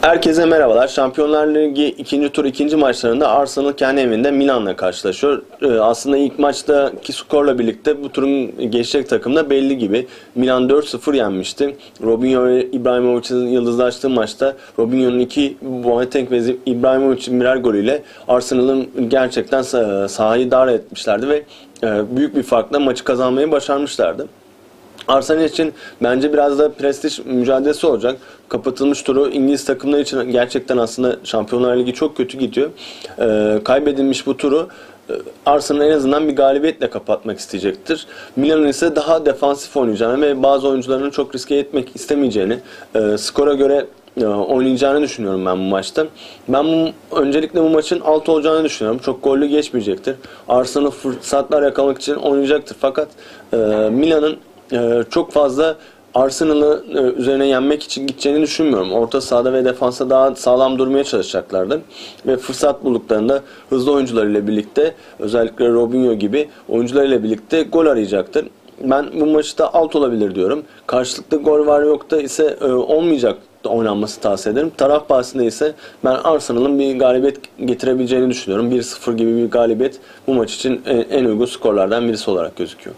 Herkese merhabalar. Şampiyonlar Ligi ikinci tur ikinci maçlarında Arsenal kendi evinde Milan'la karşılaşıyor. Ee, aslında ilk maçtaki skorla birlikte bu turun geçecek takım da belli gibi. Milan 4-0 yenmişti. Robinho ve İbrahimovic'in yıldızlaştığı maçta Robinho'nun iki Boateng ve İbrahimovic'in birer golüyle Arsenal'ın gerçekten sahayı dar etmişlerdi ve e, büyük bir farkla maçı kazanmayı başarmışlardı. Arsenal için bence biraz da prestij mücadelesi olacak. Kapatılmış turu İngiliz takımları için gerçekten aslında Şampiyonlar Ligi çok kötü gidiyor. Ee, kaybedilmiş bu turu e, Arsenal en azından bir galibiyetle kapatmak isteyecektir. Milan'ın ise daha defansif oynayacağını ve bazı oyuncularının çok riske etmek istemeyeceğini, e, skora göre e, oynayacağını düşünüyorum ben bu maçta. Ben bu, öncelikle bu maçın alt olacağını düşünüyorum. Çok gollü geçmeyecektir. Arsenal fırsatlar yakalamak için oynayacaktır. Fakat e, Milan'ın e, çok fazla Arsenal'ı e, üzerine yenmek için gideceğini düşünmüyorum. Orta sahada ve defansa daha sağlam durmaya çalışacaklardı. Ve fırsat bulduklarında hızlı oyuncularıyla birlikte özellikle Robinho gibi oyuncularıyla birlikte gol arayacaktır. Ben bu maçta alt olabilir diyorum. Karşılıklı gol var yok da ise e, olmayacak oynanması tavsiye ederim. Taraf bahsinde ise ben Arsenal'ın bir galibiyet getirebileceğini düşünüyorum. 1-0 gibi bir galibiyet bu maç için en uygun skorlardan birisi olarak gözüküyor.